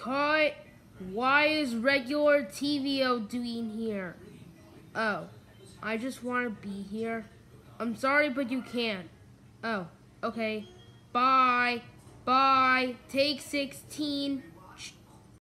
Cut. Why is regular TVO doing here? Oh, I just want to be here. I'm sorry, but you can't. Oh, okay. Bye. Bye. Take 16.